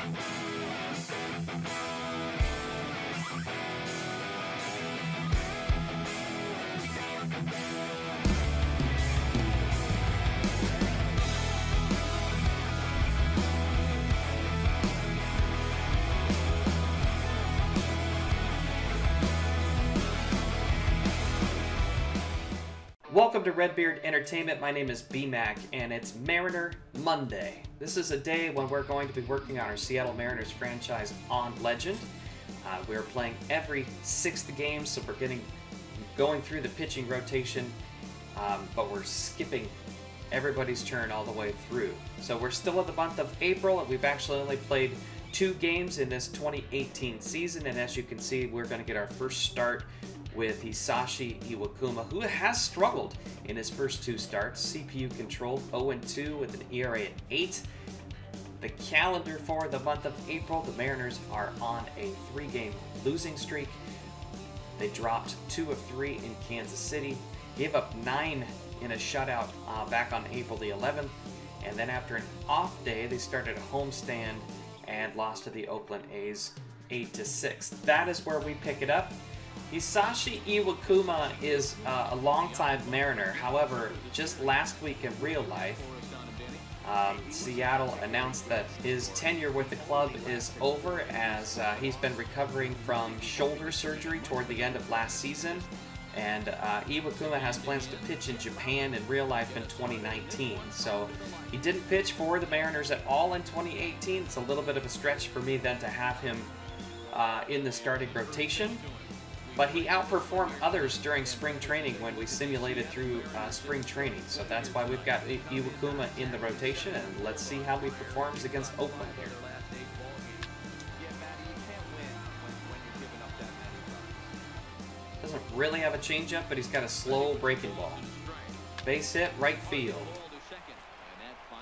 よろしくお願いします。Welcome to Redbeard Entertainment. My name is BMAC, and it's Mariner Monday. This is a day when we're going to be working on our Seattle Mariners franchise on Legend. Uh, we're playing every sixth game, so we're getting going through the pitching rotation, um, but we're skipping everybody's turn all the way through. So we're still at the month of April, and we've actually only played two games in this 2018 season. And as you can see, we're going to get our first start with Hisashi Iwakuma, who has struggled in his first two starts. CPU controlled 0-2 with an ERA at 8. The calendar for the month of April, the Mariners are on a three-game losing streak. They dropped two of three in Kansas City, gave up nine in a shutout uh, back on April the 11th, and then after an off day, they started a homestand and lost to the Oakland A's 8 to 6. That is where we pick it up. Hisashi Iwakuma is uh, a longtime Mariner. However, just last week in real life, um, Seattle announced that his tenure with the club is over as uh, he's been recovering from shoulder surgery toward the end of last season. And uh, Iwakuma has plans to pitch in Japan in real life in 2019. So he didn't pitch for the Mariners at all in 2018. It's a little bit of a stretch for me then to have him uh, in the starting rotation but he outperformed others during spring training when we simulated through uh, spring training. So that's why we've got Iwakuma in the rotation, and let's see how he performs against Oakland here. Doesn't really have a changeup, but he's got a slow breaking ball. Base hit, right field.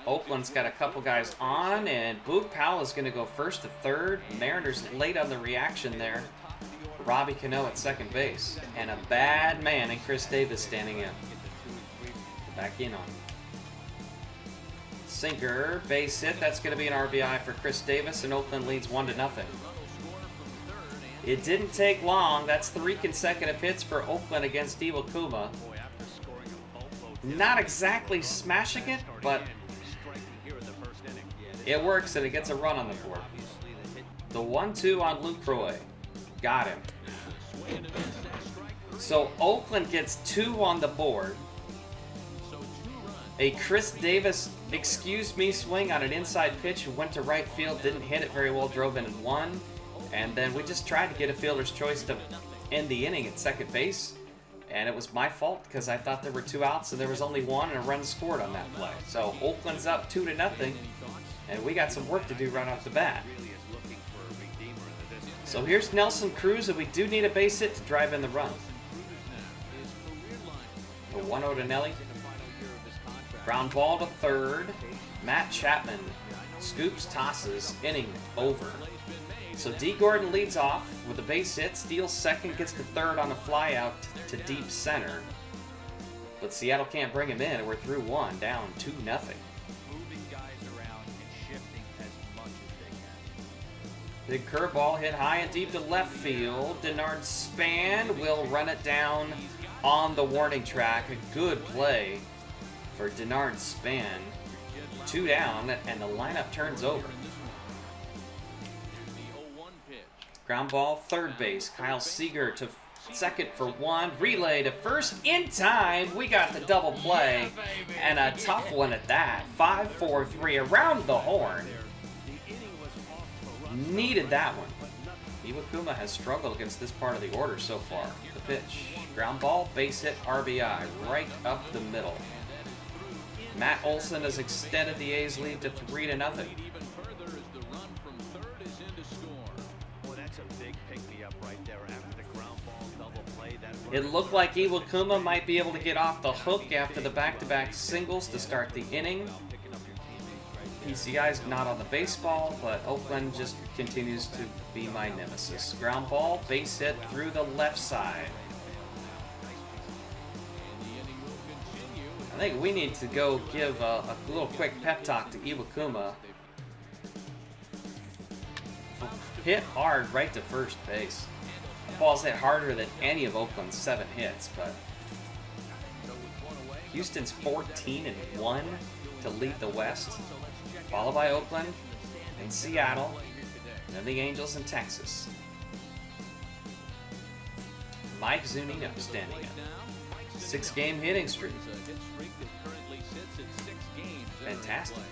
Oakland's got a couple guys on, and Boog Powell is going to go first to third. Mariners late on the reaction there. Robbie Cano at second base, and a bad man in Khris Davis standing in. Back in on Sinker, base hit. That's going to be an RBI for Khris Davis, and Oakland leads one to nothing. It didn't take long. That's three consecutive hits for Oakland against Evil Iwakuma. Not exactly smashing it, but it works and it gets a run on the board. The 1-2 on Lucroy. Got him. So Oakland gets two on the board. A Khris Davis, excuse me, swing on an inside pitch went to right field, didn't hit it very well, drove in and won. And then we just tried to get a fielder's choice to end the inning at second base. And it was my fault because I thought there were two outs and there was only one and a run scored on that play. So Oakland's up two to nothing, and we got some work to do right off the bat. So here's Nelson Cruz, and we do need a base hit to drive in the run. A 1-0 to Nelly. Ground ball to third. Matt Chapman scoops, tosses, inning over. So Dee Gordon leads off with a base hit, steals second, gets to third on a flyout to deep center. But Seattle can't bring him in, and we're through one, down 2 nothing. Big curveball hit high and deep to left field. Denard Span will run it down on the warning track. A good play for Denard Span. Two down, and the lineup turns over. Ground ball, third base. Kyle Seager to second for one. Relay to first in time. We got the double play, and a tough one at that. 5-4-3 around the horn. Needed that one. Iwakuma has struggled against this part of the order so far. The pitch. Ground ball, base hit, RBI. Right up the middle. Matt Olson has extended the A's lead to 3 to nothing. It looked like Iwakuma might be able to get off the hook after the back-to-back -back singles to start the inning. PCI's not on the baseball, but Oakland just continues to be my nemesis. Ground ball, base hit through the left side. I think we need to go give a, a little quick pep talk to Iwakuma. Hit hard right to first base. The ball's hit harder than any of Oakland's seven hits, but Houston's 14 and 1 to lead the West, followed by Oakland and Seattle, and then the Angels in Texas. Mike Zunino standing up. Six game hitting streak. Fantastic.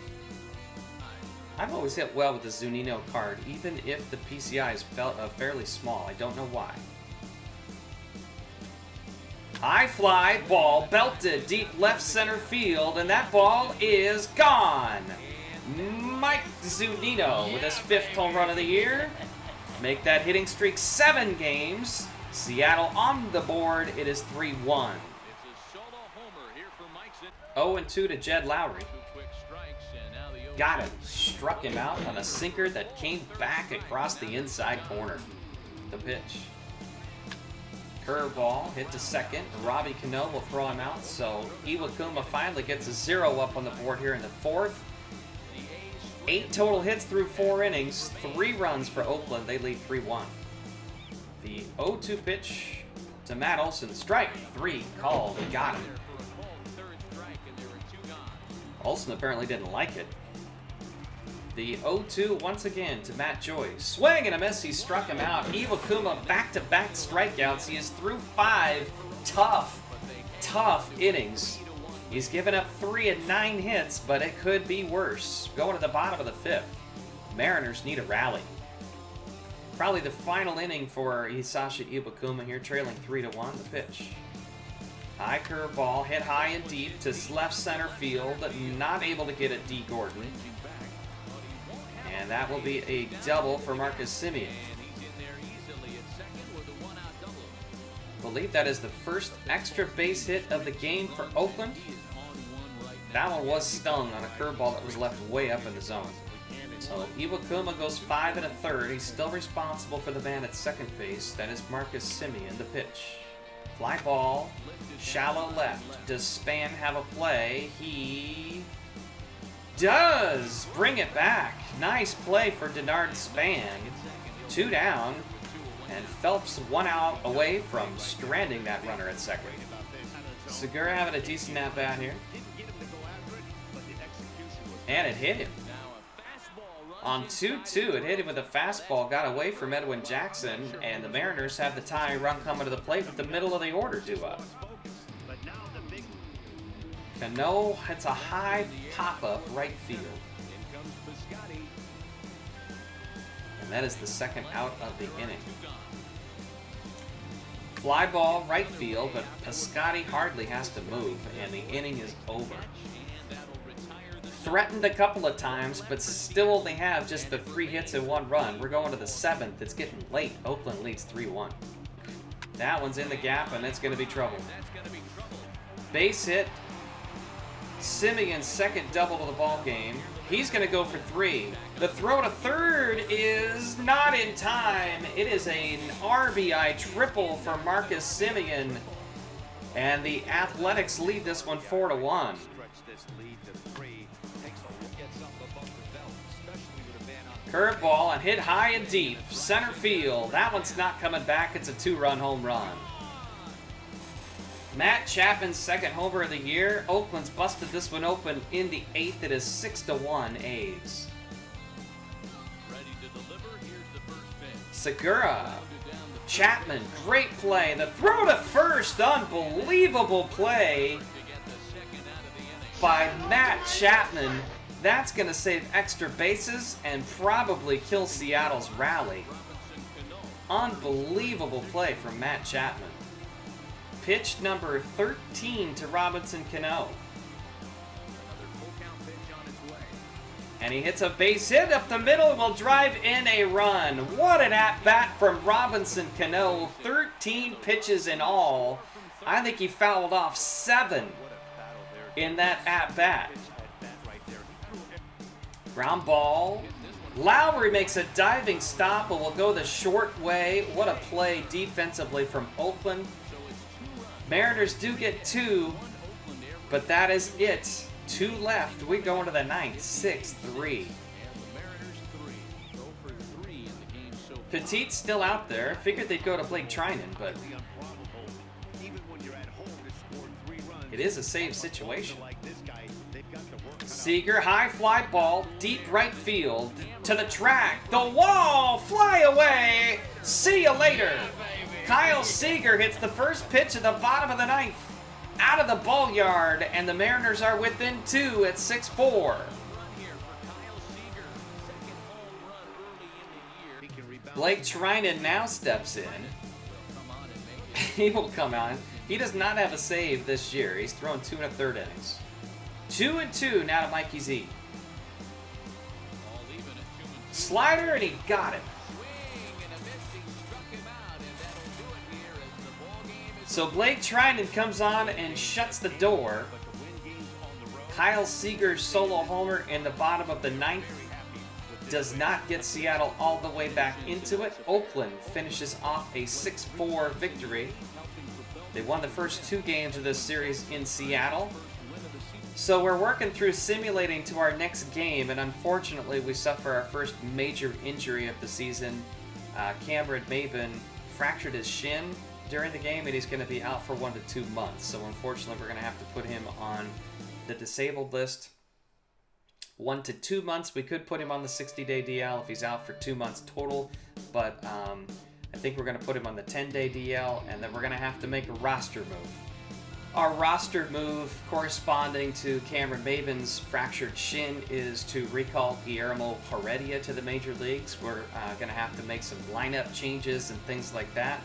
I've always hit well with the Zunino card, even if the PCI is uh, fairly small. I don't know why. High fly ball belted deep left center field, and that ball is gone. Mike Zunino with his fifth home run of the year. Make that hitting streak seven games. Seattle on the board. It is 3 1. 0 2 to Jed Lowrie. Got him. Struck him out on a sinker that came back across the inside corner. The pitch. Curveball hit to second. Robbie Cano will throw him out. So Iwakuma finally gets a zero up on the board here in the fourth. Eight total hits through four innings. Three runs for Oakland. They lead 3 1. The 0 2 pitch to Matt Olson. Strike three called. Got him. Olson apparently didn't like it. The 0-2 once again to Matt Joyce. Swing and a miss. He struck him out. Iwakuma back-to-back strikeouts. He is through five tough, tough innings. He's given up three and nine hits, but it could be worse. Going to the bottom of the fifth. Mariners need a rally. Probably the final inning for Hisashi Iwakuma here, trailing 3 to 1. The pitch. High curveball, hit high and deep to left center field, not able to get it Dee Gordon. And that will be a double for Marcus Semien. believe that is the first extra base hit of the game for Oakland. That one was stung on a curveball that was left way up in the zone. So Iwakuma goes five and a third. He's still responsible for the man at second base. That is Marcus Semien, the pitch. Fly ball, shallow left. Does Span have a play? He does bring it back. Nice play for Denard Span. Two down, and Phelps one out away from stranding that runner at second. Segura having a decent at bat here. And it hit him. On 2-2, it hit him with a fastball, got away from Edwin Jackson, and the Mariners have the tying run coming to the plate with the middle of the order due up. Cano hits a high pop-up right field. And that is the second out of the inning. Fly ball right field, but Piscotty hardly has to move, and the inning is over. Threatened a couple of times, but still only have just the three hits and one run. We're going to the seventh. It's getting late. Oakland leads 3-1. That one's in the gap, and it's going to be trouble. Base hit Semien's second double to the ball game. He's going to go for three. The throw to third is not in time. It is an RBI triple for Marcus Semien. And the Athletics lead this one 4 to 1. Curveball and hit high and deep. Center field. That one's not coming back. It's a two-run home run. Matt Chapman's second homer of the year. Oakland's busted this one open in the eighth. It is six to one A's. Segura. Chapman, great play. The throw to first, unbelievable play by Matt Chapman. That's going to save extra bases and probably kill Seattle's rally. Unbelievable play from Matt Chapman. Pitch number 13 to Robinson Cano. And he hits a base hit up the middle and will drive in a run. What an at-bat from Robinson Cano. 13 pitches in all. I think he fouled off seven in that at-bat. Ground ball. Lowrie makes a diving stop, but will go the short way. What a play defensively from Oakland. Mariners do get two, but that is it. Two left. We go into the ninth. Six, three. Petit's still out there. Figured they'd go to Blake Treinen, but it is a save situation. Seager, high fly ball, deep right field, to the track, the wall, fly away, see you later. Kyle Seager hits the first pitch at the bottom of the ninth, out of the ball yard, and the Mariners are within two at 6-4. Blake Treinen now steps in. he will come on. He does not have a save this year. He's thrown two and a third innings. Two and two now to Mikey Z. Slider, and he got it. So Blake Treinen comes on and shuts the door. Kyle Seager's solo homer in the bottom of the ninth does not get Seattle all the way back into it. Oakland finishes off a 6-4 victory. They won the first two games of this series in Seattle. So we're working through simulating to our next game, and unfortunately we suffer our first major injury of the season. Uh, Cameron Maybin fractured his shin during the game, and he's going to be out for one to two months. So unfortunately we're going to have to put him on the disabled list. One to two months, we could put him on the 60-day DL if he's out for two months total, but um, I think we're going to put him on the 10-day DL, and then we're going to have to make a roster move. Our roster move corresponding to Cameron Maybin's fractured shin is to recall Guillermo Heredia to the major leagues. We're uh, going to have to make some lineup changes and things like that.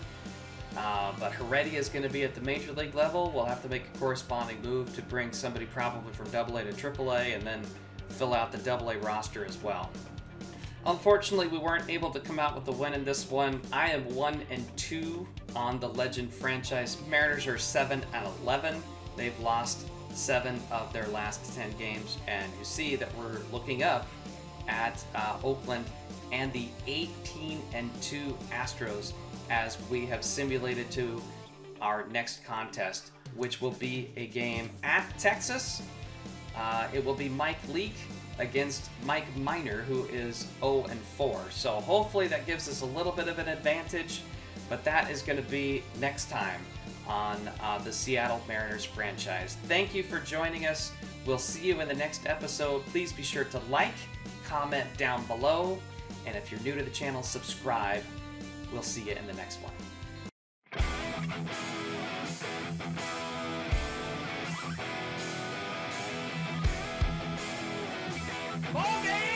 Uh, but Heredia is going to be at the major league level. We'll have to make a corresponding move to bring somebody probably from AA to AAA and then fill out the AA roster as well. Unfortunately, we weren't able to come out with the win in this one. I am 1 and 2 on the Legend franchise. Mariners are 7 and 11. They've lost 7 of their last 10 games, and you see that we're looking up at uh, Oakland and the 18 and 2 Astros as we have simulated to our next contest, which will be a game at Texas. Uh, it will be Mike Leake against Mike Minor, who is 0 and 4. So hopefully that gives us a little bit of an advantage, but that is going to be next time on uh, the Seattle Mariners franchise. Thank you for joining us. We'll see you in the next episode. Please be sure to like, comment down below, and if you're new to the channel, subscribe. We'll see you in the next one. Ball game!